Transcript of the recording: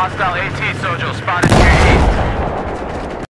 Hostile AT Sojo spotted to.